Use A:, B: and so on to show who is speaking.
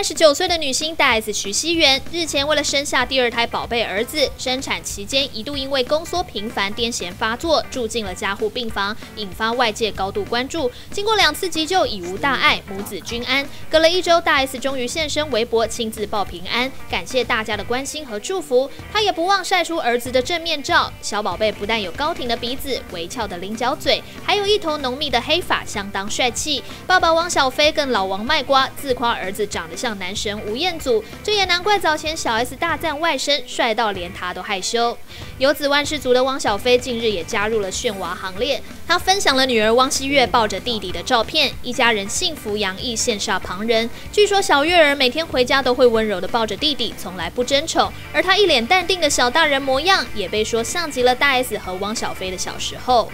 A: 三十九岁的女星大 S 徐熙媛日前为了生下第二胎宝贝儿子，生产期间一度因为宫缩频繁、癫痫发作，住进了加护病房，引发外界高度关注。经过两次急救，已无大碍，母子均安。隔了一周，大 S 终于现身微博，亲自报平安，感谢大家的关心和祝福。她也不忘晒出儿子的正面照，小宝贝不但有高挺的鼻子、微翘的菱角嘴，还有一头浓密的黑发，相当帅气。爸爸汪小菲更老王卖瓜，自夸儿子长得像男神吴彦祖，这也难怪早前小 S 大赞外甥帅到连他都害羞。有子万事足的汪小菲近日也加入了炫娃行列，他分享了女儿汪希月抱着弟弟的照片，一家人幸福洋溢，羡煞旁人。据说小月儿每天回家都会温柔的抱着弟弟，从来不争宠，而他一脸淡定的小大人模样，也被说像极了大 S 和汪小菲的小时候。